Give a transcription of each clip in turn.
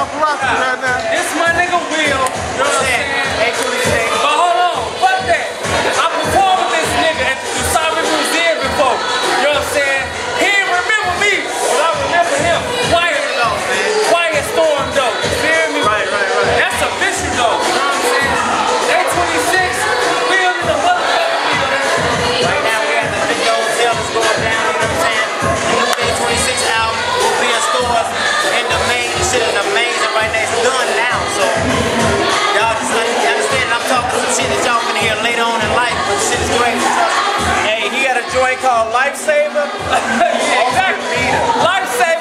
him. Yeah, we right now. This my nigga Will. You know what I'm saying? But hold on, fuck that. I performed with this nigga at the Usami Museum before. You know what I'm saying? He didn't remember me, but I remember him. Quiet though, man. Quiet storm though. You feel me? Right, right, right. That's official though. You know what I'm saying? Day 26, Will in the motherfucking building. Right now we're at the Victor Hotel. It's going down. You know what I'm saying? The new Day 26 album will be in stores shit is amazing right now. It's done now. So y'all just un- understand I'm talking some shit that y'all finna hear later on in life, but shit is great. Hey, he got a joint called Lifesaver. yeah, exactly. Lifesaver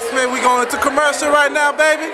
Smith. We going to commercial right now, baby.